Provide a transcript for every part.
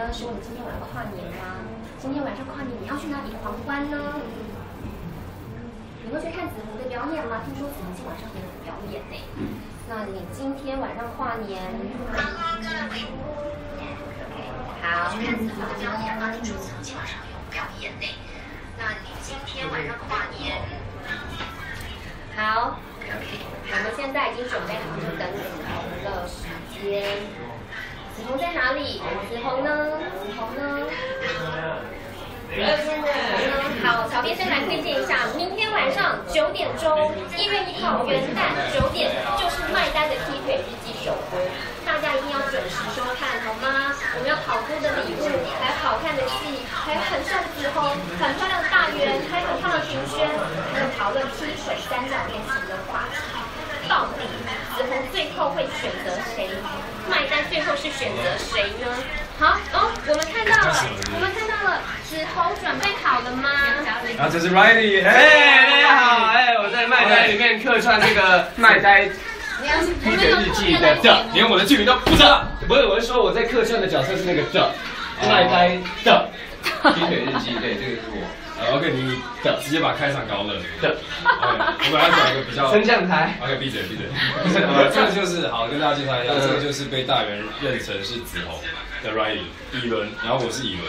好哎，是是为了什么呢？是为了今天晚上跨年吗？今天晚上跨年你要去哪里？狂欢呢？你会去看子红的表演吗？听说子红今晚上也有表演呢。那你今天晚上跨年？好，去看子红的表演吗？听说子红今晚上有表演呢。那你今天晚上跨年？好，OK，我们现在已经准备好，就等子红的时间。子红在哪里？紫红呢？紫红呢？好，小编先来推荐一下，明天晚上九点钟，一月一号元旦九点，就是麦丹的踢腿日记首播，大家一定要准时收看，好吗？我们要跑多的礼物，还有好看的戏，还有很帅的紫红，很漂亮的大圆，还有很漂亮的庭轩，还有讨论踢腿三角恋情的话题。到底最后会选择谁？麦丹最后是选择谁呢？好哦，我们看到了，我们看到了，子红准备好了吗？然后这是 Riley，哎，大家好，哎，我在麦呆里面客串这个麦呆劈腿日记的的，连我的剧名都不知道，不是，我是说我在客串的角色是那个的麦呆的 劈腿日记，对，这个是我。呃，OK，你的直接把开场搞冷的。我本来讲一个比较升降台。OK，闭嘴闭嘴。呃，这个就是好，跟大家介绍一下，这个就是被大元认成是紫红的 Riley 以伦，然后我是以伦，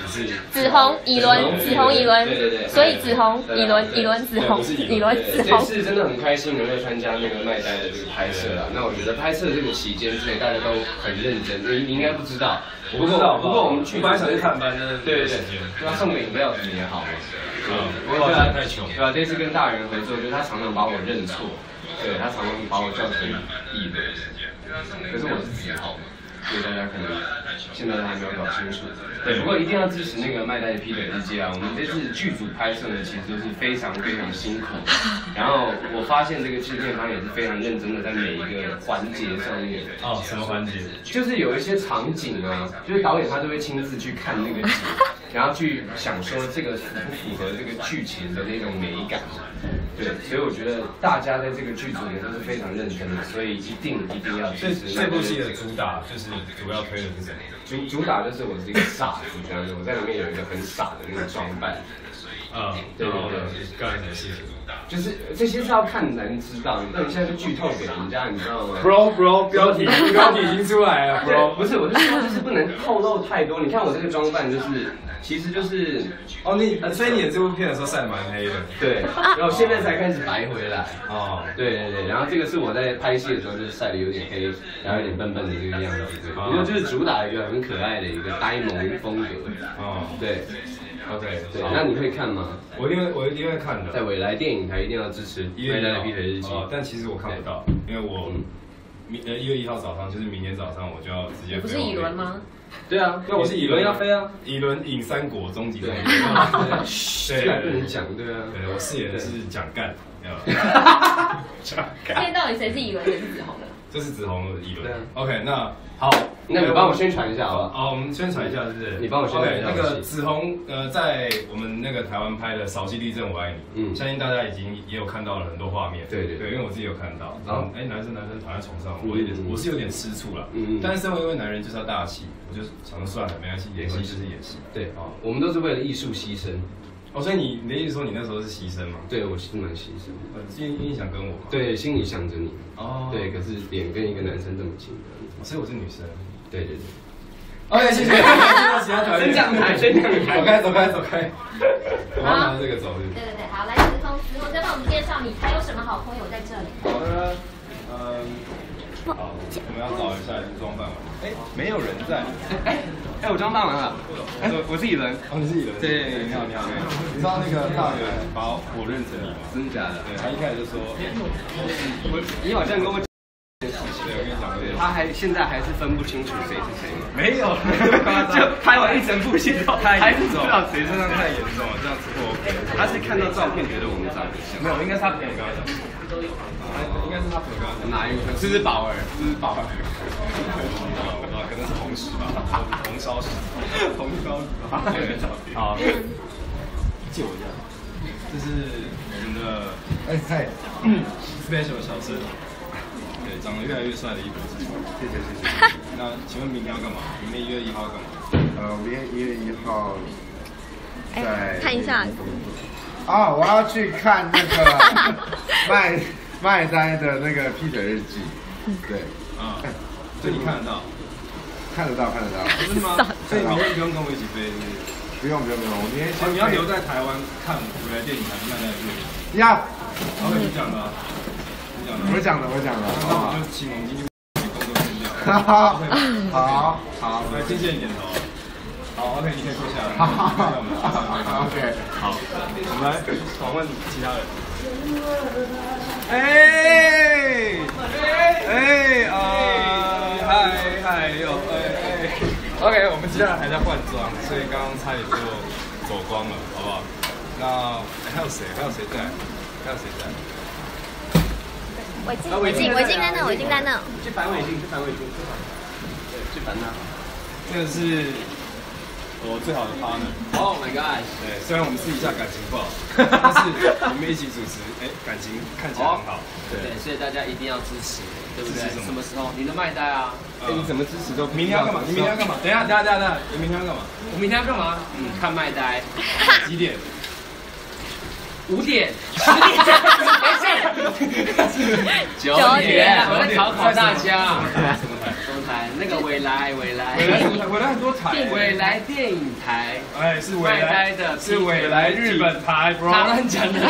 你是紫红、以伦、紫红、以伦，对对对，所以紫红、以伦、以伦、紫红、以伦、子这红。次真的很开心能够参加那个麦呆的这个拍摄啊。那我觉得拍摄这个期间之内，大家都很认真，你你应该不知道。我不知道，不过我们去我本来想去探班，真的对对对？送个饮料什么也好嘛。嗯对我啊太穷对吧？这次跟大人合作，就是他常常把我认错，对他常常把我叫成艺人，可是我是子豪，所以大家可能现在都还没有搞清楚。对，不过一定要支持那个麦袋的劈腿日记啊！我们这次剧组拍摄呢，其实都是非常非常辛苦。然后我发现这个制片方也是非常认真的，在每一个环节上面。哦，什么环节？就是有一些场景啊，就是导演他都会亲自去看那个景，然后去想说这个符不符合这个剧情的那种美感。对，所以我觉得大家在这个剧组里都是非常认真的，所以一定一定要这支持。这部戏的主打就是主要推的是什么？主主打就是我是一个傻子这样子，我在里面有一个很傻的那个装扮。啊，对然后呢对对，干了什么事情就是这些是要看人知道，那你现在就剧透给人家，你知道吗？？Bro Bro，标题标题已经出来了 对，，Bro。不是，我就说就是不能透露太多。你看我这个装扮，就是其实就是哦，你所以你演这部片的时候晒得蛮黑的。对，然后现在才开始白回来。哦，对对对，然后这个是我在拍戏的时候就是晒得有点黑，然后有点笨笨的这个样子，对，哦因为就是主打一个很可爱的一个呆萌风格。哦对，OK，对，那你会看吗？我一定会我一定会看的。在未来电影台一定要支持一月一号未来的劈腿日记。哦但其实我看不到，因为我嗯明呃一月一号早上就是明天早上我就要直接飞。不是以伦？吗？对啊，那我是以伦要飞啊。以伦赢三国终极对战，对，不能讲，对啊。对，我饰演的是蒋干，讲 今干，天到底谁是以伦，谁是子红的？这是子红的以伦对啊。OK，那好，那你帮我宣传一下好不好？好，我们宣传一下，是不是？你帮我宣传一下那个子红，呃，在我们那个台湾拍的《扫息地震我爱你》，嗯相信大家已经也有看到了很多画面。对对对，因为我自己有看到。然后，哎，男生男生躺在床上，嗯我有点嗯，我是有点吃醋了。嗯嗯但是身为一位男人，就是要大气，我就想说算了，没关系，演戏就是演戏。对啊，我们都是为了艺术牺牲。哦，所以你你的意思说你那时候是牺牲吗？对我是蛮牺牲的。呃，因因为想跟我吗？对，心里想着你。哦，对，可是脸跟一个男生这么近。所以我是女生。对对对。OK，谢谢。其他条件升降台升降台走开，走开，走开。我要拿这个走日。对对对，好，来子红，子红再帮我们介绍你还有什么好朋友在这里？好的，嗯，好，我们要找一下已经装扮完。哎，没有人在。哎哎，我装扮完了。哎，我是以伦。哦，你是以伦。对你好，你好，你好。你知道那个大圆把我认成你吗？真的假的？对，他一开始就说，我你好像跟我，对，我跟你讲这个。他还现在还是分不清楚谁是谁。没有，就拍完一整部戏之后，太还是不严重知道谁身上太严重了，这样子不 OK。他是看到照片觉得我们长得像。没有，应该是他朋友跟他讲，应该是他朋友跟他讲。哪一个？这是宝儿。这是爸爸，我不知道，可能是红石吧，红烧石，红烧石。对，好，借我一下，这是我们的哎嗨，special 小生，对，长得越来越帅的一博之川，谢谢谢谢。那请问明天要干嘛？明天一月一号要干嘛？呃，明天一月一号在哎看一下啊，我要去看那个 麦麦呆的那个劈腿日记，对，啊，所以你看得到？看得到看得到，真的吗？所以你明天不用跟我一起飞，是不用不用不用，我明天你要留在台湾看未来电影台麦代的电影。要，OK，你讲的啊，你讲的啊。我讲的我讲的，那好我就请我们今天工作先掉。好好好来，谢谢你点头。好，OK，你可以坐下来。好谢谢我们好好，OK 好，我们来访问其他人。哎，哎，啊，嗨嗨哟，哎哎，OK，我们接下来还在换装，所以刚刚差点就走光了，好不好？那哎还有谁？还有谁在？还有谁在？伟静，伟静，伟静在那，伟静在那。去反尾镜，去反尾镜，去反，对，去反他。这个是我最好的 partner。Oh my god！对，虽然我们私底下感情不好，但是我们一起主持，哎，感情看起来很好。对对，，所以大家一定要支持，对不对什么？什么时候？你的麦袋啊？哎，你怎么支持都？明天要干嘛？你明天要干嘛？等一下，等一下，等一下，你明天要干嘛？我明天要干嘛？嗯，看麦呆。几点？五点，十点，九点，我在考考大家。什么？台？中台。那个未来，未来，未来什么台？未来很多台。未来电影台。哎，是未麦来的是未来日本台，bro。他乱讲的，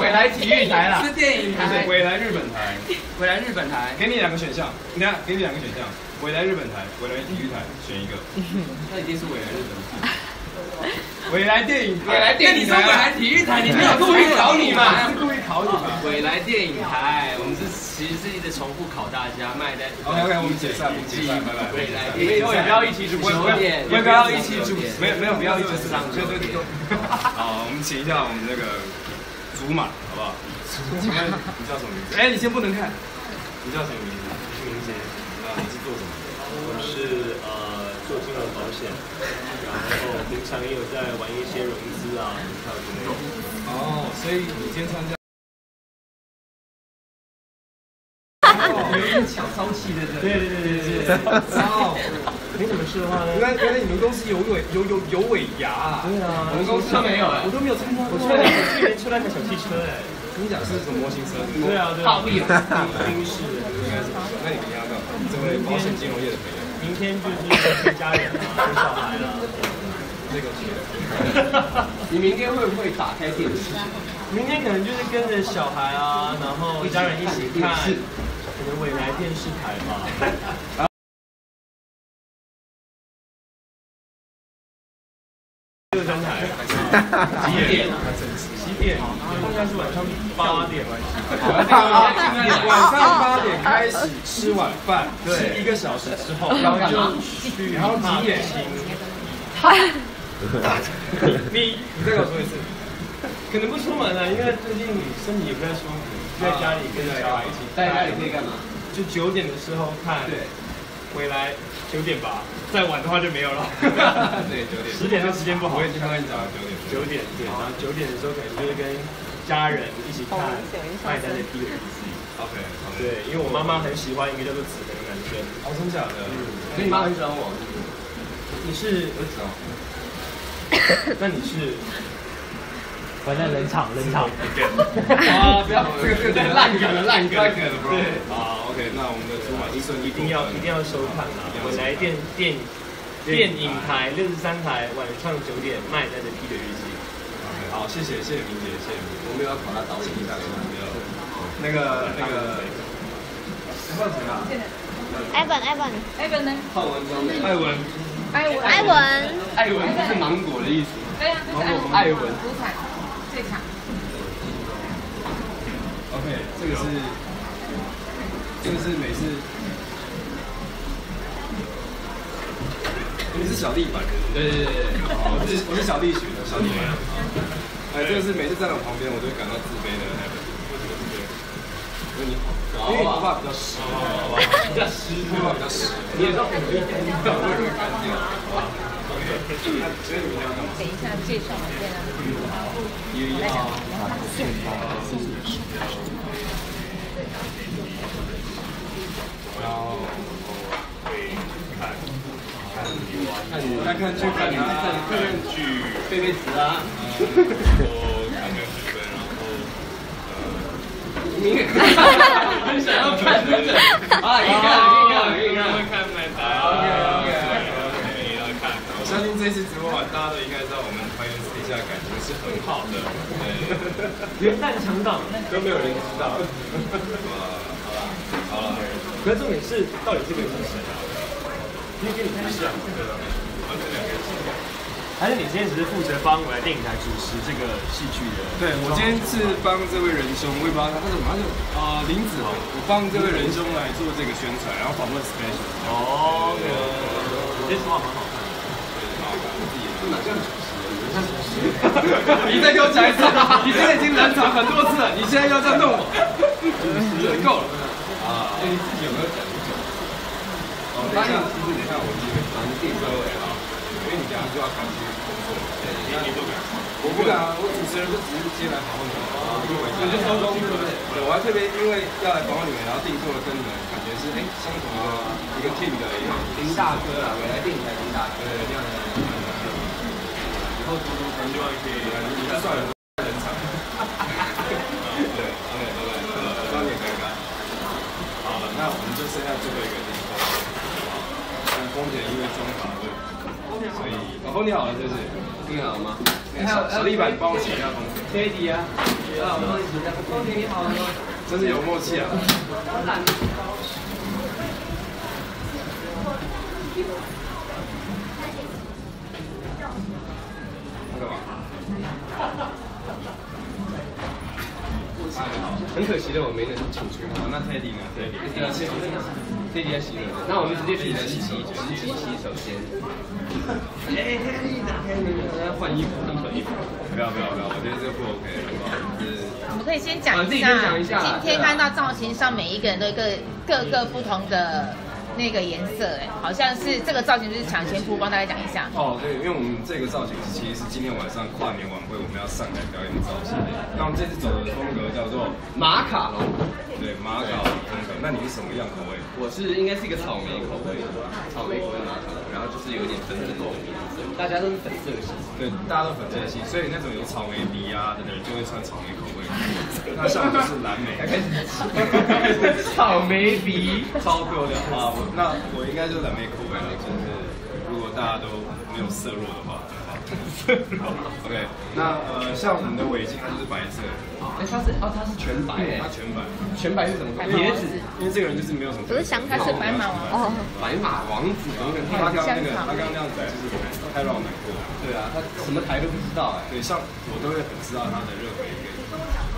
未来体育台。啦，是电影不台。是，未来日本台。未来日本台。给你两个选项，你看，给你两个选项，未来日本台，未来体育台，选一个。那一定是未来日本台。未来电影台，未来电影台，未来体育台，你没有故意考你嘛？是故意考你吧？未来电影台，我们是其实是一直重复考大家卖的。OK OK，我们解散，我们解散，拜拜。未来你们以后也不要一起主持，九点，不要一起主持，没有没有不要一起主持，对对对。好，我们请一下我们那个祖马，好不好？请问你叫什么名字？哎，你先不能看，你叫什么名字？明杰。那你是做什么的？我是呃做金融保险，然后平常也有在玩一些融资啊、股票之类的。哦，所以你今天参加。有点小骚气的人。对对对对对。哦，没什么事的话呢？原来原来你们公司有尾有有有尾牙啊？对啊我们公司没有哎我。都没有参加过。我去年我去年出来台小汽车哎。跟你讲是什么模型车？对啊对啊。暴力宾士。应该是。那你明天要干嘛？这位保险金融业的朋友，明天就是跟家人啊、跟小孩啊。这个是。你明天会不会打开电视？明天可能就是跟着小孩啊，然后家人一起看，可能未来电视台吧。六三台，几点？几点？应该是晚上八点。晚上八点开始吃晚饭，对吃一个小时之后，然后就去然后几点？你你再给我说一次。可能不出门了，因为最近你身体也不太舒服，在家里跟小孩一起。在家里可以干嘛？就九点的时候看，对，回来九点吧，再晚的话就没有了。对，九点。十点的时间不好我。也去看看你早九点。九点对，然后九点的时候可能就是跟家人一起看麦丹的第一季。OK。对，因为我妈妈很喜欢一个叫做子的男生。哦，真假的？所以你妈很喜欢我。你是，我知道。那你是？完蛋，冷场，冷场。啊，不要，这个这个烂梗了，烂梗了，bro。对啊，OK，那我们的主管一顺一定要一定要收看啊！我来电电电影台六十三台晚上九点麦丹的《批的日记》。好，谢谢谢谢明姐，谢谢明姐。我们有要考他导演一下，没有。那个那个，换谁啊？艾文，艾文，艾文呢？浩文装的。艾文，艾文，艾文，艾文不是芒果的意思。对啊，就是艾文。主彩最强。OK，这个是，这个是每次，你是小弟版，对对对对对，哦，我是我是小弟学的，小弟。版。哎，这个是每次站在我旁边，我都会感到自卑的。那个，为什么自卑？因为你好，因为你头发比较湿，比较湿，头发比较湿，你也知道我一点点不会干净，好。吧？OK，那所以你们要干嘛？等一下介绍一下。一月一号。然后会看，看看看剧看啊，看看剧背背词啊，然后看看剧本，然后呃，你很想要看真的啊，你看你看你看，会看麦台啊，OK OK OK，要看。我相信这次直播完，大家都应该知道我们团员私底下感情是很好的，对，元旦强档，都没有人知道。好了好了好了，可是重点是，到底这个是谁啊？你给你看是啊，对啊，完全两个人。还是你今天只是负责帮我来电影台主持这个戏剧的？对，我今天是帮这位仁兄，我也不知道他他什么，他是啊林子豪，我帮这位仁兄来做这个宣传，然后访问 special。哦，对，你这说话蛮好看的。哪像主持人？你像主持人。你再给我讲一次，你今天已经冷场很多次了，你现在又要这样弄我，够了啊！哎，你自己有没有讲酒？哦，等一下，其实你看我这个反正定车尾哈，因为你这样就要赶去工作，你你都敢？我不敢啊，我主持人就直接来访问你们，我就收工，对不对？对，我还特别因为要来访问你们，然后定做了跟你们感觉是哎相同的一个 team 的一个林大哥啊，我来电台林大哥，对这样的，以后多多关注，可以来你算了人场，对，OK OK，呃，有点尴尬。好了，那我们就剩下最后一个，那风姐因为妆法问题，所以老风你好了，是不是？你好吗？小小地板，帮我写一下风姐。Daddy 啊，啊，我帮你请一下，光姐你好吗？真是有默契啊！干嘛？很可惜的，我没能请出。好，那 Teddy 呢？Teddy，对啊，Daddy 在洗手，那我们直接去洗洗直击洗手间。哎，Teddy 打开门，要换衣服，换衣服。不要不要不要，我觉得这个不 OK，好我们可以先讲一下，今天看到造型上每一个人都有一个各个不同的那个颜色，哎，好像是这个造型就是抢先铺，帮大家讲一下。哦，对，因为我们这个造型其实是今天晚上跨年晚会我们要上台表演的造型。那我们这次走的风格叫做马卡龙，对马卡龙风格。那你是什么样口味？我是应该是一个草莓口味的，草莓口味马卡龙，然后就是有一点粉粉的颜色，大家都是粉色系。对，大家都粉色系，所以那种有草莓鼻啊的人就会穿草莓口味。那像我就是蓝莓，开 始草莓鼻，超漂亮啊！我那我应该就是蓝莓口味了，就是如果大家都没有色弱的话。OK，那呃，像我们的围巾它就是白色的，哎，它是哦，它是全白哎它，全白，全白是什么？椰子，因为这个人就是没有什么。不是想他是白马王哦，白马王子，他刚刚那个，他刚刚那样子就是太让我难过了。对啊，他什么台都不知道哎。对，像我都会很知道他的任何一个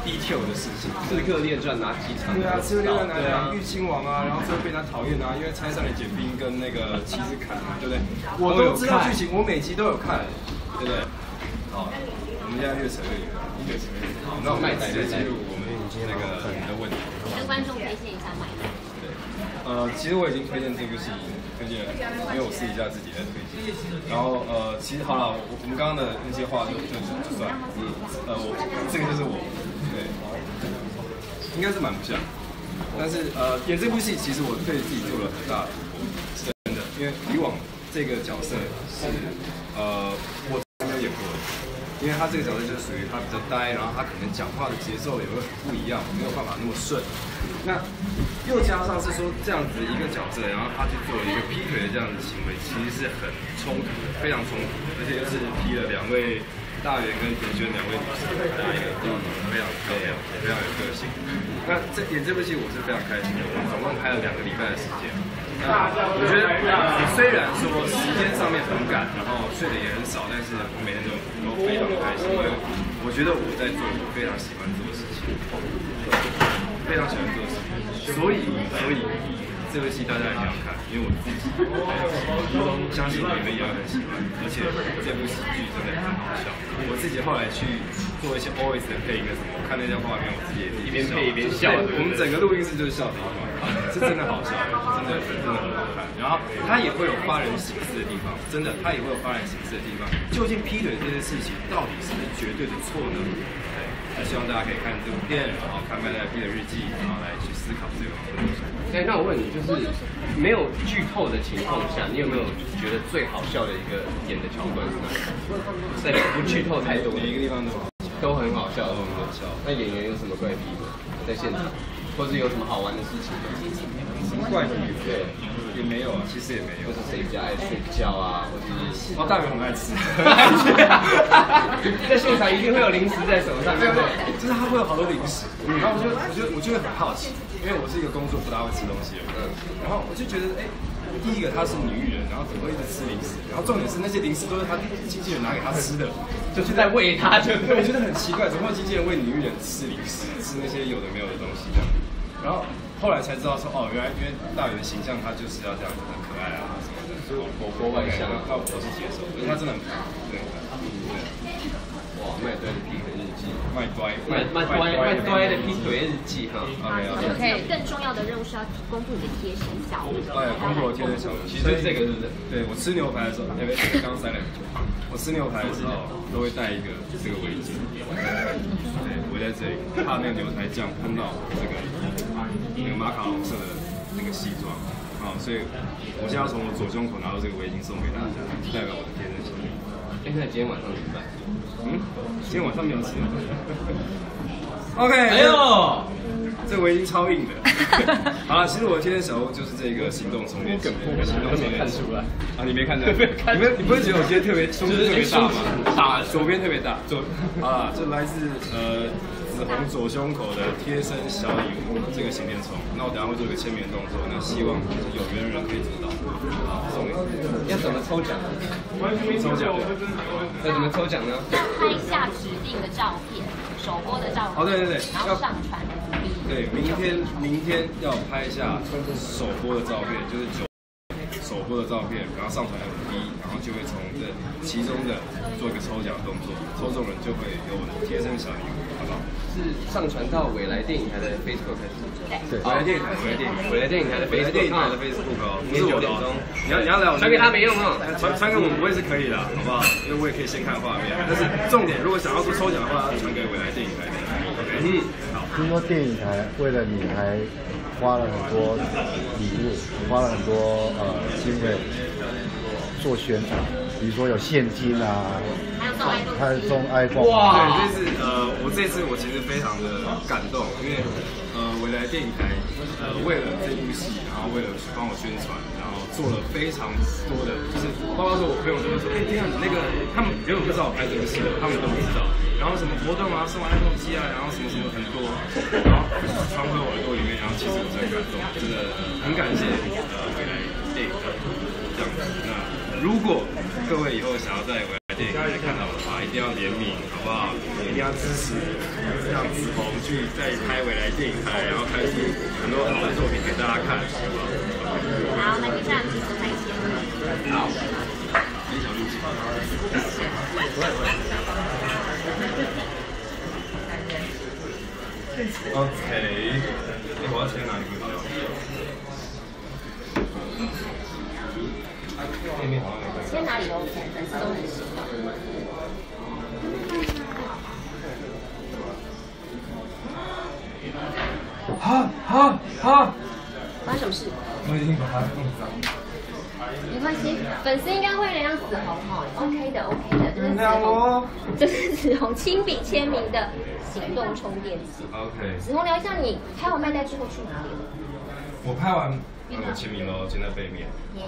detail 的事情。刺客列传哪几场？对啊，刺客列传哪对啊玉亲王啊，然后最后被他讨厌啊，因为拆散了简冰跟那个骑士砍嘛，对不对？我都知道剧情，我每集都有看，对不对？好，我们现在越扯越远，越扯越远。好，那我们直接进入我们那个你的问题。跟观众推荐一下买的。对，呃，其实我已经推荐这部戏，推荐，因为我私底下自己在推荐。然后呃，其实好了，我们刚刚的那些话就就就算了，嗯，呃，我这个就是我，对，应该是蛮不像。但是呃，演这部戏其实我对自己做了很大的突破，是真的，因为以往这个角色是呃我没有演过的。因为他这个角色就属于他比较呆，然后他可能讲话的节奏也会很不一样，没有办法那么顺。那又加上是说这样子一个角色，然后他去做一个劈腿的这样的行为，其实是很冲突的，非常冲突，而且又是劈了两位大圆跟田轩两位女生，大家一个嗯非常漂亮，非常有个性。那这演这部戏我是非常开心的，我们总共拍了两个礼拜的时间。那我觉得虽然说时间上面很赶，然后睡得也很少，但是我每天都都非常开心，因为我觉得我在做我非常喜欢做的事情，非常喜欢做的事情，所以所以这部戏大家一定要看，因为我自己非常喜欢，相信你们也要很喜欢，而且这部喜剧真的很好笑。我自己后来去做一些 always 的配音的什么，我看那些画面，我自己也是一边配一边笑对我们整个录音室就是笑的一团，是真的好笑，真的真的很好看。然后它也会有发人省思的地方，真的，它也会有发人省思的地方。究竟劈腿这件事情到底是不是绝对的错呢？对，那希望大家可以看这部片，然后看麦乐 P 的日记，然后来去思考这个问题。哎，那我问你，就是没有剧透的情况下，你有没有觉得最好笑的一个演的桥段是哪里？在不剧透太多每一个地方都好。都很好笑，都很好笑那演员有什么怪癖吗？在现场，或是有什么好玩的事情吗？什么怪癖？对，也没有啊，其实也没有或。是谁比较爱睡觉啊，或是哦，大鱼很爱吃。在现场一定会有零食在手上，对不对？就是他会有好多零食，然后我就我就我就会很好奇，因为我是一个工作不大会吃东西的人，然后我就觉得，哎，第一个她是女艺人，然后怎么会一直吃零食？然后重点是那些零食都是她经纪人拿给她吃的，就是在喂他，就对，我觉得很奇怪，怎么会经纪人喂女艺人吃零食，吃那些有的没有的东西这样？然后后来才知道说，哦，原来因为大圆的形象，他就是要这样子很可爱啊什么的，就活泼外向那我是接受，因为他真的很可爱，对，哇，麦对的劈腿日记，卖乖，麦麦乖麦乖的劈腿日记哈。OK。更重要的任务是要公布你的贴身小物。对，公布我贴身小物，其实这个是不是？对我吃牛排的时候，因为刚塞了很久，我吃牛排的时候都会带一个这个围巾，对，围在这里，怕那个牛排酱喷到这个那个马卡龙色的那个西装，啊，所以我现在要从我左胸口拿到这个围巾送给大家，代表我的贴身小物。哎，那今天晚上怎么办？嗯，今天晚上没有吃牛排。OK，哎呦，这围巾超硬的。好了，其实我的贴身小物就是这个行动充电器，行动充电器。出来。啊，你没看出来你们你不会觉得我今天特别胸特别大吗？大左边特别大，左啊，这来自呃左胸口的贴身小礼物，这个行电充。那我等下会做一个签名动作，那希望有缘人可以得到，好送给你。要怎么抽奖？抽奖。要怎么抽奖呢？拍下指定的照片，首播的照片。哦，对对对，然后上传。对，明天明天要拍下首播的照片，就是九首播的照片，然后上传 FB，然后就会从这其中的做一个抽奖动作，抽中人就会有我的贴身小礼物，好不好？是上传到未来电影台的 Facebook 还是？对。未来电影台，未来电影台，未来电影台的 Facebook 电影台的 Facebook 哦，不是我的哦。你要你要来我传给他没用哦。传传给我们不会是可以的，好不好？因为我也可以先看画面，但是重点如果想要做抽奖的话，要传给未来电影台的。OK，嗯，好。听说电影台为了你还花了很多礼物，花了很多呃经费做宣传，比如说有现金啊，还有送 iPhone。还有送 iPhone，哇对，这次呃，我这次我其实非常的感动，因为呃，未来电影台呃为了这部戏，然后为了帮我宣传，然后做了非常多的，就是包括说我朋友都会说，哎、天啊，你那个他们原本不知道我拍这个戏的，他们都不知道。然后什么活动啊，送 iPhone 机啊，然后什么什么很多，然后传回我耳朵里面，然后其实我真的感动，真的很感谢呃未来电影台这样子。那如果各位以后想要在未来电影台看到我的话，一定要联名，好不好？一定要支持，让子红去再拍未来电影台，然后拍出很多好的作品给大家看，好不好？好，那就这样子做再见。好。分享录制。OK，我要签哪里不知道？店面好像有个。先哪里都 OK，粉丝都很喜欢。好好好，发生什么事？我已经把它弄脏。没关系，粉丝应该会原谅子红哈，OK 的，OK 的，这是子谅红，这是子红亲笔签名的行动充电器。OK，子红聊一下你拍完麦袋之后去哪里了？我拍完，那我签名喽，签在背面。耶、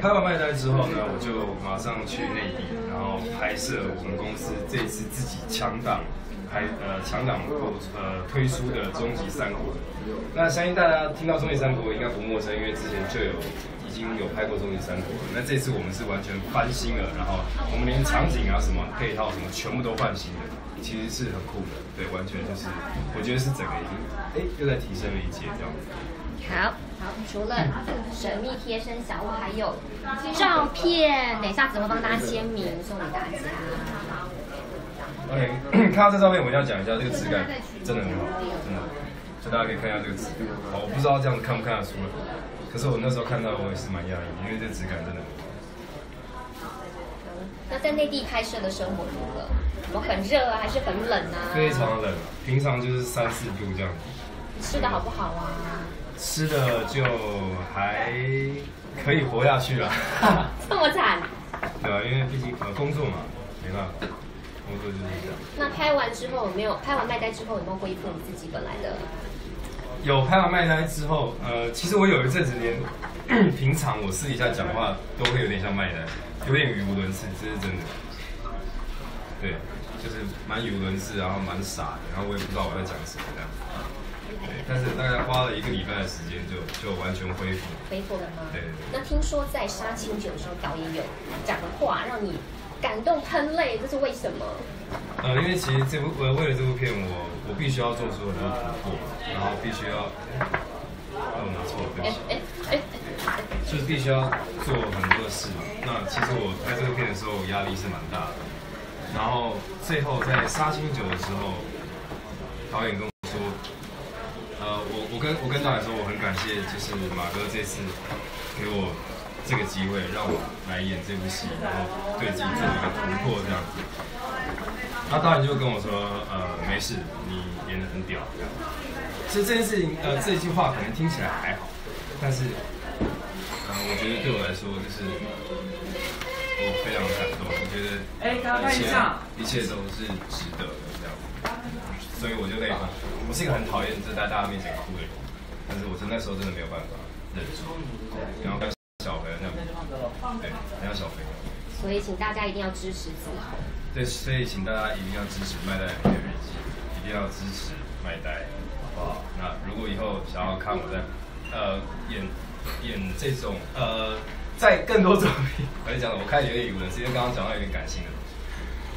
拍完麦袋之后呢，我就马上去内地，然后拍摄我们公司这次自己强档拍呃强档购呃推出的《终极三国》。那相信大家听到《终极三国》应该不陌生，因为之前就有已经有拍过《终极三国》了。那这次我们是完全翻新了，然后我们连场景啊什么配套什么全部都换新的，其实是很酷的。对，完全就是我觉得是整个已经哎又在提升了一阶这样子。好，好，除了神秘贴身小物，还有照片，等一下子会帮大家签名送给大家。OK，看到这照片，我一定要讲一下，这个质感真的很好，真的。就大家可以看一下这个质感。哦，我不知道这样子看不看得出来，可是我那时候看到我也是蛮讶异，因为这质感真的很好。那在内地拍摄的生活如何？有没有很热啊，还是很冷啊？非常冷，平常就是三四度这样子。吃的好不好啊？吃的就还可以活下去了。这么惨？对啊，因为毕竟呃工作嘛，没办法，工作就是这样。那拍完之后有没有拍完卖单之后有没有恢复你自己本来的？有拍完卖单之后，呃，其实我有一阵子连 平常我私底下讲话都会有点像卖单，有点语无伦次，这是真的。对，就是蛮语无伦次，然后蛮傻的，然后我也不知道我在讲什么这样。对，但是大概花了一个礼拜的时间就就完全恢复。恢复了吗？对对对。那听说在杀青酒的时候，导演有讲的话让你感动喷泪，这是为什么？呃，因为其实这部呃为了这部片，我我必须要做出很多突破，然后必须要，我拿错了，对不起，就是必须要做很多的事嘛。那其实我拍这个片的时候压力是蛮大的，然后最后在杀青酒的时候，导演跟我说，呃，我我跟我跟导演说我很感谢，就是马哥这次给我这个机会，让我来演这部戏，然后对自己做一个突破这样子。那导演就跟我说，呃，没事，你演的很屌。其实这件事情，呃，这句话可能听起来还好，但是，呃，我觉得对我来说就是我非常感动，我觉得一切一切都是值得的这样。所以我就那个，我是一个很讨厌在大家面前哭的人，但是我真那时候真的没有办法忍住，然后跟小朋友那样，对，很像小朋友。所以请大家一定要支持子豪。对，所以请大家一定要支持麦袋的日记，一定要支持麦袋，好不好？那如果以后想要看我在呃演演这种呃在更多作品，我就讲了，我开始有点语无伦次，因为刚刚讲到有点感性的。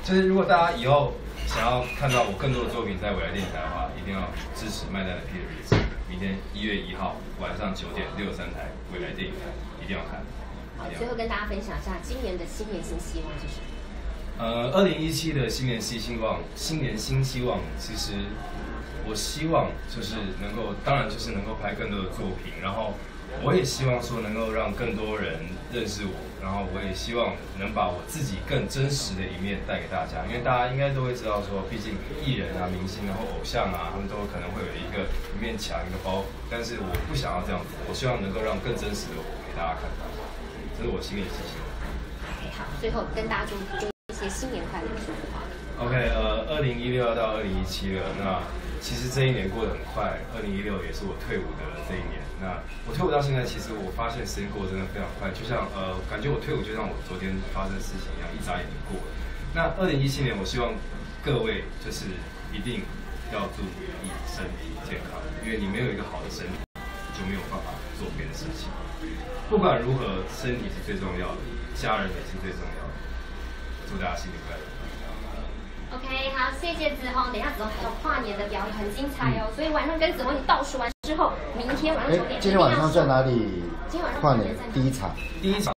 就是如果大家以后想要看到我更多的作品在未来电台的话，一定要支持麦袋的日记。明天一月一号晚上九点六三台未来电影台，一定要看。好，最后跟大家分享一下今年的新年新希望是什么？呃，二零一七的新年新希望，新年新希望，其实我希望就是能够，当然就是能够拍更多的作品，然后我也希望说能够让更多人认识我，然后我也希望能把我自己更真实的一面带给大家，因为大家应该都会知道说，毕竟艺人啊、明星然后偶像啊，他们都可能会有一个一面墙、一个包袱，但是我不想要这样子，我希望能够让更真实的我给大家看到，这是我新年新希望。好，最后跟大家祝祝。一些新年快乐的话。OK，呃，二零一六到二零一七了，那其实这一年过得很快。二零一六也是我退伍的这一年。那我退伍到现在，其实我发现时间过得真的非常快，就像呃，感觉我退伍就像我昨天发生的事情一样，一眨眼就过了。那二零一七年，我希望各位就是一定要注意身体健康，因为你没有一个好的身体，就没有办法做别的事情。不管如何，身体是最重要的，家人也是最重要的。祝大家新年快乐！OK，好，谢谢子红。等一下子红还有跨年的表演，很精彩哦。所以晚上跟子红你倒数完之后，明天晚上九点。今天晚上在哪里？今天晚上跨年第一场。第一场我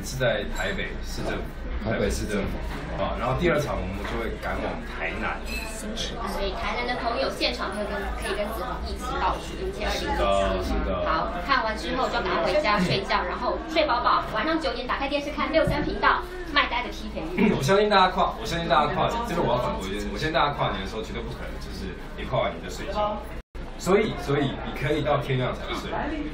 们是在台北市政府，台北市政府。啊，然后第二场我们就会赶往台南。所以台南的朋友现场可以跟可以跟子红一起倒数迎接二零一七。好，看完之后就赶回家睡觉，然后睡饱饱，晚上九点打开电视看六三频道。卖呆的批评。我相信大家跨，我相信大家跨年，这个我要反驳一件事。我相信大家跨年的时候绝对不可能就是一跨完年就睡觉。所以，所以你可以到天亮才睡，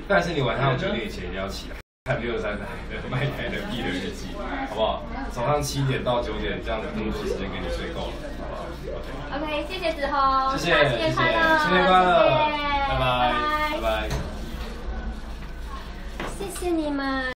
但是你晚上九点以前一定要起来看六三台的卖台的艺人日记，好不好？早上七点到九点这样的工作时间给你睡够了，好不好？OK，谢谢子豪，谢谢，新年快乐，新年快乐，拜拜，拜拜，谢谢你们。